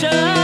这